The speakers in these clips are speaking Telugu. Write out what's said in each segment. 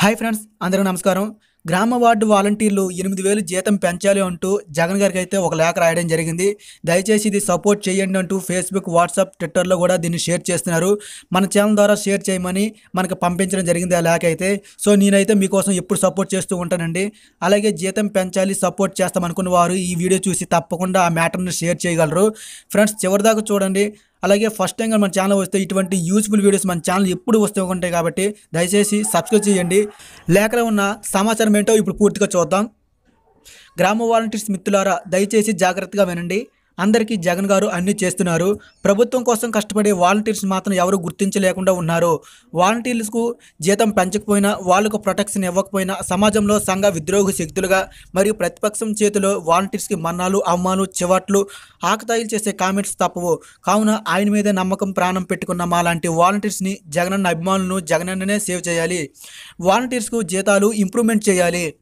హాయ్ ఫ్రెండ్స్ అందరికీ నమస్కారం. గ్రామ వార్డు వాలంటీర్లు ఎనిమిది వేలు జీతం పెంచాలి అంటూ జగన్ గారికి అయితే ఒక లేఖ రాయడం జరిగింది. దయచేసి ఇది సపోర్ట్ చేయండి అంటూ ఫేస్బుక్ వాట్సాప్ ట్విట్టర్లో కూడా దీన్ని షేర్ చేస్తున్నారు. మన ఛానల్ ద్వారా షేర్ చేయమని మనకు పంపించడం జరిగింది ఆ లేఖ అయితే. సో నేనైతే మీకోసం ఎప్పుడు సపోర్ట్ చేస్తూ ఉంటానండి. అలాగే జీతం పెంచాలి సపోర్ట్ చేస్తామనుకున్న వారు ఈ వీడియో చూసి తప్పకుండా ఆ మ్యాటర్ని షేర్ చేయగలరు. ఫ్రెండ్స్ చివరిదాకా చూడండి. అలాగే ఫస్ట్ టైం మన ఛానల్ వస్తే ఇటువంటి యూస్ఫుల్ వీడియోస్ మన ఛానల్ ఎప్పుడు వస్తూ ఉంటాయి కాబట్టి దయచేసి సబ్స్క్రైబ్ చేయండి. లేఖలో ఉన్న సమాచారం ఏంటో ఇప్పుడు పూర్తిగా చూద్దాం. గ్రామ వాలంటీర్స్ మిత్రులారా దయచేసి జాగ్రత్తగా వినండి. అందరికీ జగన్ గారు అన్ని చేస్తున్నారు. ప్రభుత్వం కోసం కష్టపడే వాలంటీర్స్ మాత్రం ఎవరు గుర్తించలేకుండా ఉన్నారు. వాలంటీర్స్కు జీతం పెంచకపోయినా వాళ్ళకు ప్రొటెక్షన్ ఇవ్వకపోయినా సమాజంలో సంఘ విద్రోహ శక్తులుగా మరియు ప్రతిపక్షం చేతిలో వాలంటీర్స్కి మన్నాలు అమ్మాలు చివాట్లు ఆకతాయిలు చేసే కామెంట్స్ తప్పవు. కావున ఆయన మీదే నమ్మకం ప్రాణం పెట్టుకున్న మా లాంటి వాలంటీర్స్ని జగనన్న అభిమానులను జగనన్ననే సేవ్ చేయాలి. వాలంటీర్స్కు జీతాలు ఇంప్రూవ్మెంట్ చేయాలి.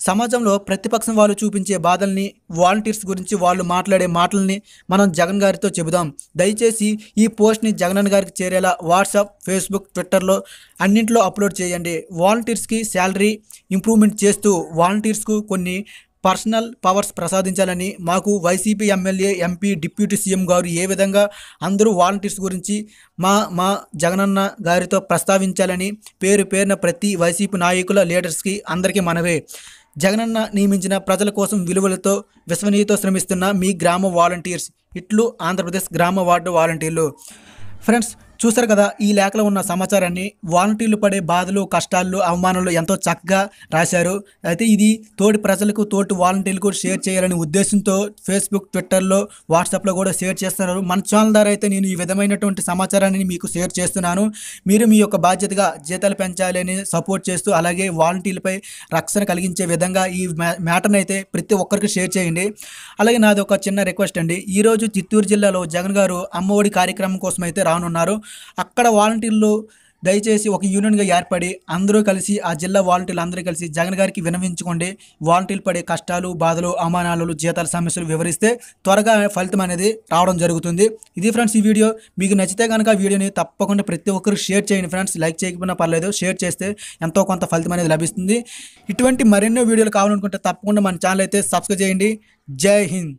సమాజంలో ప్రతిపక్షం వాళ్ళు చూపించే బాధల్ని వాలంటీర్స్ గురించి వాళ్ళు మాట్లాడే మాటల్ని మనం జగన్ గారితో చెబుదాం. దయచేసి ఈ పోస్ట్ని జగన్ గారికి చేరేలా వాట్సాప్ ఫేస్బుక్ ట్విట్టర్లో అన్నింటిలో అప్లోడ్ చేయండి. వాలంటీర్స్కి శాలరీ ఇంప్రూవ్మెంట్ చేస్తూ వాలంటీర్స్కు కొన్ని పర్సనల్ పవర్స్ ప్రసాదించాలని మాకు YCP MLA MP deputy CM గారు ఏ విధంగా అందరూ వాలంటీర్స్ గురించి మా మా జగనన్న గారితో ప్రస్తావించాలని పేరు పేరున ప్రతి వైసీపీ నాయకుల లీడర్స్కి అందరికీ మనవే. జగనన్న నియమించిన ప్రజల కోసం విలువలతో విశ్వనీయతో శ్రమిస్తున్న మీ గ్రామ వాలంటీర్స్. ఇట్లు ఆంధ్రప్రదేశ్ గ్రామ వార్డు వాలంటీర్లు. ఫ్రెండ్స్ చూసారు కదా ఈ లేఖలో ఉన్న సమాచారాన్ని వాలంటీర్లు పడే బాధలు కష్టాలు అవమానాలు ఎంతో చక్కగా రాశారు. అయితే ఇది తోటి ప్రజలకు తోటి వాలంటీర్లకు షేర్ చేయాలనే ఉద్దేశంతో ఫేస్బుక్ ట్విట్టర్లో వాట్సాప్లో కూడా షేర్ చేస్తున్నారు. మన ఛానల్ ద్వారా అయితే నేను ఈ విధమైనటువంటి సమాచారాన్ని మీకు షేర్ చేస్తున్నాను. మీరు మీ యొక్క బాధ్యతగా జీతాలు పెంచాలి అని సపోర్ట్ చేస్తూ అలాగే వాలంటీర్లపై రక్షణ కలిగించే విధంగా ఈ మ్యా- మ్యాటర్ని అయితే ప్రతి ఒక్కరికి షేర్ చేయండి. అలాగే నాది ఒక చిన్న రిక్వెస్ట్ అండి. ఈరోజు చిత్తూరు జిల్లాలో జగన్ గారు అమ్మఒడి కార్యక్రమం కోసం అయితే రానున్నారు. అక్కడ వాలంటీర్లు దయచేసి ఒక యూనియన్గా ఏర్పడి అందరూ కలిసి ఆ జిల్లా వాలంటీర్లు అందరూ కలిసి జగన్ గారికి వినవించుకోండి వాలంటీర్లు పడే కష్టాలు బాధలు అవమానాలు జీతాల సమస్యలు వివరిస్తే త్వరగా ఫలితం అనేది రావడం జరుగుతుంది. ఇది ఫ్రెండ్స్ ఈ వీడియో. మీకు నచ్చితే కనుక వీడియోని తప్పకుండా ప్రతి ఒక్కరు షేర్ చేయండి ఫ్రెండ్స్. లైక్ చేయకపోయినా పర్లేదు షేర్ చేస్తే ఎంతో కొంత ఫలితం అనేది లభిస్తుంది. ఇటువంటి మరెన్నో వీడియోలు కావాలనుకుంటే తప్పకుండా మన ఛానల్ అయితే సబ్స్క్రైబ్ చేయండి. జై హింద్.